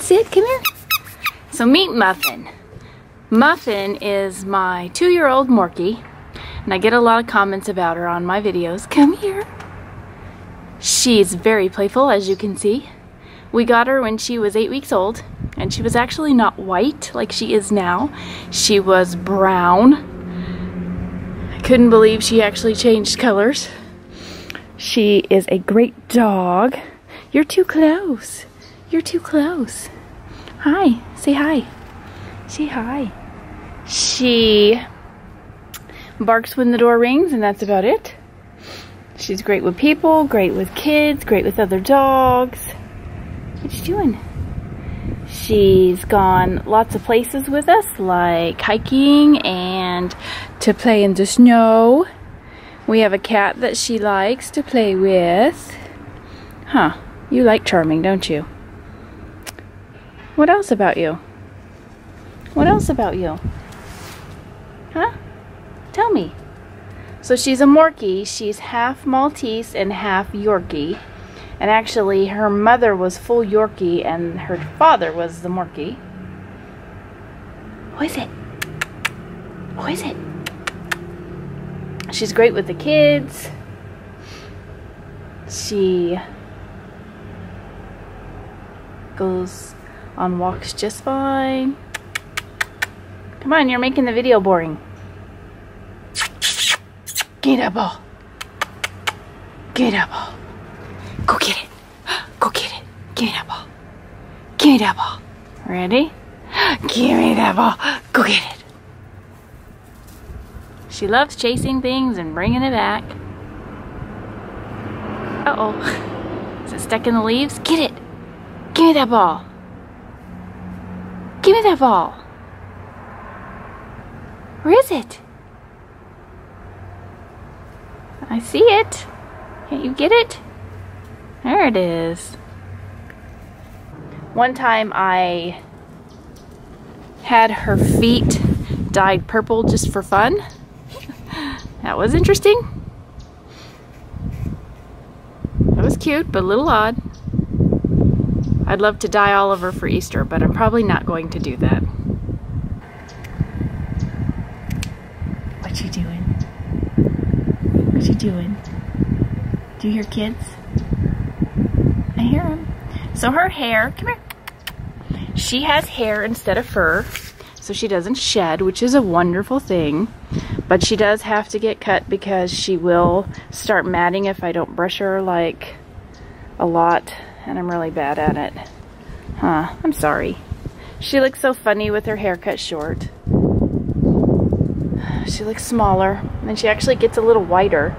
Sit, come here. So meet Muffin. Muffin is my two-year-old Morkie, and I get a lot of comments about her on my videos. Come here. She's very playful, as you can see. We got her when she was eight weeks old, and she was actually not white like she is now. She was brown. I couldn't believe she actually changed colors. She is a great dog. You're too close. You're too close. Hi. Say hi. Say hi. She barks when the door rings, and that's about it. She's great with people, great with kids, great with other dogs. What you doing? She's gone lots of places with us, like hiking and to play in the snow. We have a cat that she likes to play with. Huh, you like Charming, don't you? What else about you? What else about you? Huh? Tell me. So she's a Morkie. She's half Maltese and half Yorkie. And actually, her mother was full Yorkie and her father was the Morkie. Who is it? Who is it? She's great with the kids. She goes on walks just fine. Come on, you're making the video boring. Get that ball. Get that ball. Go get it. Go get it. Give me that ball. Give me that ball. Ready? Give me that ball. Go get it. She loves chasing things and bringing it back. Uh-oh. Is it stuck in the leaves? Get it. Give me that ball. Give me that ball. Where is it? I see it. Can't you get it? There it is. One time I had her feet dyed purple just for fun. that was interesting. That was cute, but a little odd. I'd love to dye all of for Easter, but I'm probably not going to do that. What you doing? What you doing? Do you hear kids? I hear them. So her hair, come here. She has hair instead of fur, so she doesn't shed, which is a wonderful thing. But she does have to get cut because she will start matting if I don't brush her like a lot, and I'm really bad at it. Huh, I'm sorry. She looks so funny with her hair cut short. She looks smaller, and she actually gets a little whiter.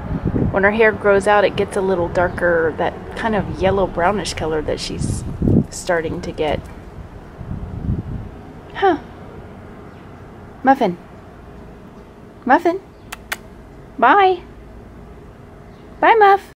When her hair grows out, it gets a little darker, that kind of yellow brownish color that she's starting to get. Huh. Muffin. Muffin. Bye. Bye, Muff.